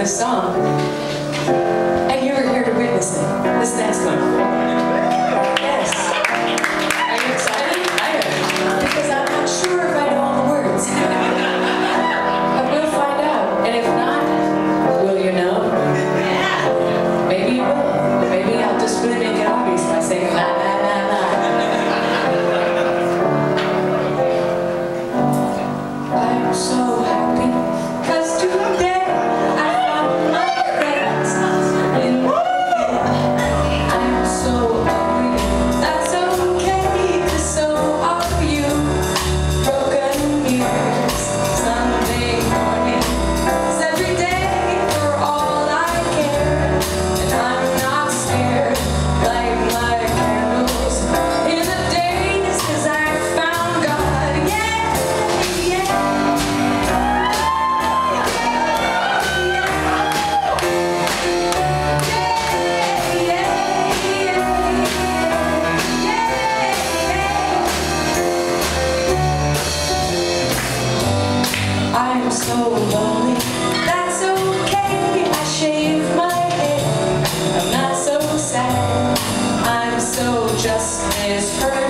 this song. And you are here to witness it this next one. just as perfect.